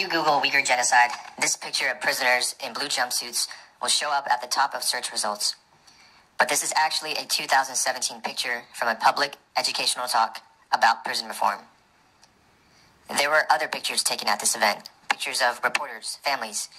you Google Uyghur genocide, this picture of prisoners in blue jumpsuits will show up at the top of search results. But this is actually a 2017 picture from a public educational talk about prison reform. There were other pictures taken at this event, pictures of reporters, families,